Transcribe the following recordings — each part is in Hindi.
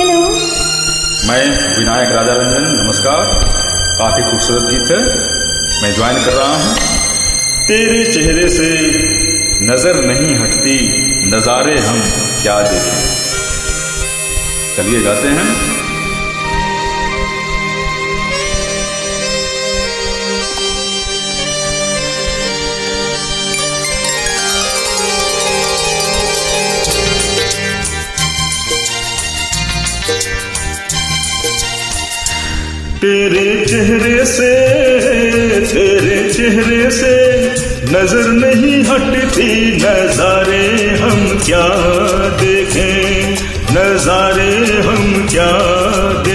हेलो मैं विनायक राजा रंजन नमस्कार। काफ़ी खूबसूरत गीत है। मैं ज्वाइन कर रहा हूँ। तेरे चेहरे से नज़र नहीं हटती, नजारे हम क्या देखें? चलिए गाते हैं। तेरे चेहरे से, तेरे चेहरे से नज़र नहीं हटती, नजारे हम क्या देखें? नजारे हम क्या देखें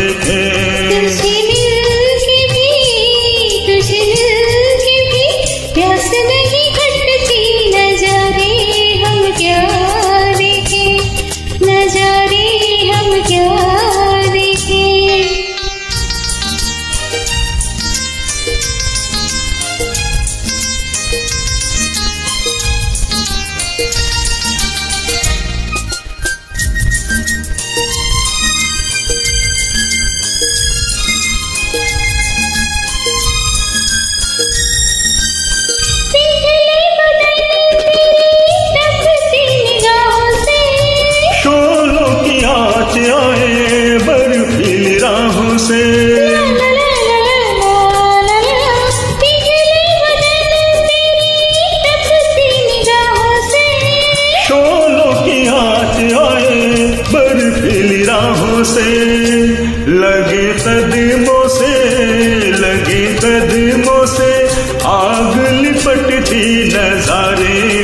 बर्फीली राहों से लगे कदमों से लगे कदमों से आग लिपटती नजारे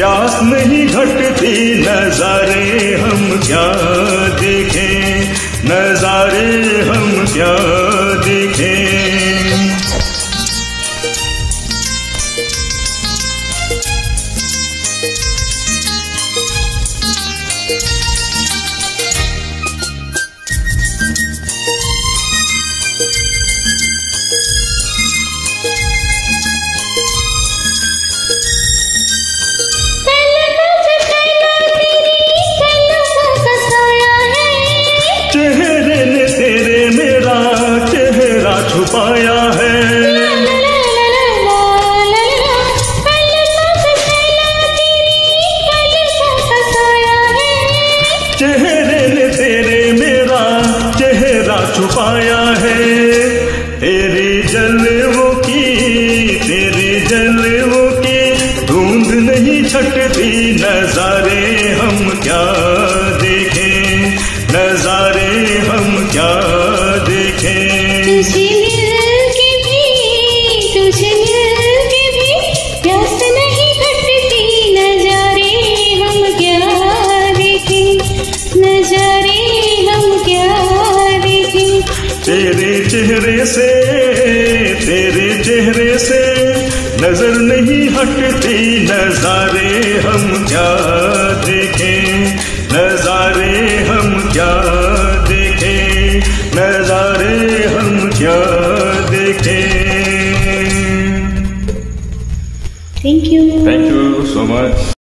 प्यास नहीं घटती नजारे हम क्या देखें? नजारे हम क्या देखें? छुपाया है। चेहरे ने तेरे मेरा चेहरा छुपाया है। तेरे जलवों की, तेरे जलवों की, धुंध नहीं छटती। नजारे हम क्या देखें? नजारे हम क्या नज़र नहीं हटती नजारे हम क्या देखें? नजारे हम क्या देखें? नजारे हम क्या देखें? Thank you thank you so much